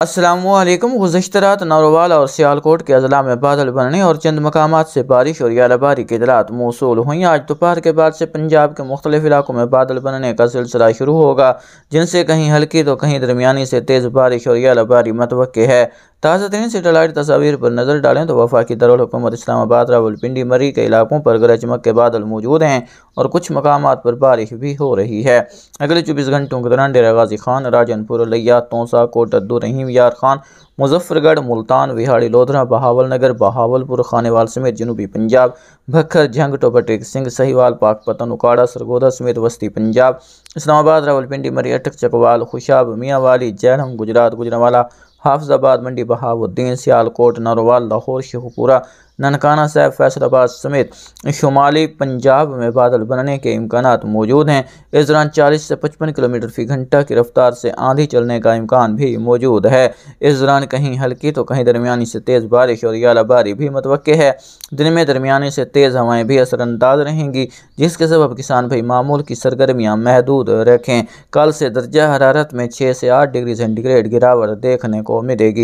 असलम गुजशत रात नौरवाल और सियालकोट के अजला में बादल बनने और चंद मकाम से बारिश और यालाबारी की दरात मौसू हुई। आज दोपहर के बाद से पंजाब के मुख्तलिफ़ इलाकों में बादल बनने का सिलसिला शुरू होगा, जिनसे कहीं हल्की तो कहीं दरमिया से तेज़ बारिश और यालाबारी मतवे है। ताज़ा तरीन सेटेलाइट तस्वीर पर नज़र डालें तो वफाकी दारकूमत इस्लामाबाद, रावलपिंडी मरी के इलाकों पर गरज चमक के बादल मौजूद हैं और कुछ मकाम पर बारिश भी हो रही है। अगले चौबीस घंटों के दौरान डेरा गाजी खान, राजनपुर लिया तोसा, कोट, अद्दू, रहीम, यार खान, मुजफ्फरगढ़, मुल्तान, विहाड़ी, लोधरा, बहावल नगर, बहावलपुर, खानेवाल समेत जनूबी पंजाब, भखर, झंग, टोपटेक सिंह, सहीवाल पाकपतन उकाड़ा सरगोदा समेत वस्ती पंजाब, इस्लामाबाद, रावलपिंडी मरी अटक चकवाल, खुशाब मियाँवाली जैनम गुजरात, गुजरावाला हाफजाबाद, मंडी बहाउद्दीन सियालकोट नरवाल लाहौर, शेखपुरा, ननकाना साहब, फैसलाबाद समेत शुमाली पंजाब में बादल बनने के इम्कान मौजूद हैं। इस दौरान 40 से 55 किलोमीटर फ़ी घंटा की रफ्तार से आंधी चलने का इम्कान भी मौजूद है। इस दौरान कहीं हल्की तो कहीं दरमियानी से तेज़ बारिश और यालाबारी भी मतव है। दिन में दरमियानी से तेज़ हवाएँ भी असरानंदाज रहेंगी, जिसके सबब किसान भाई मामूल की सरगर्मियाँ महदूद रखें। कल से दर्जा हरारत में छः से आठ डिग्री सेंटीग्रेड गिरावट देखने को मिलेगी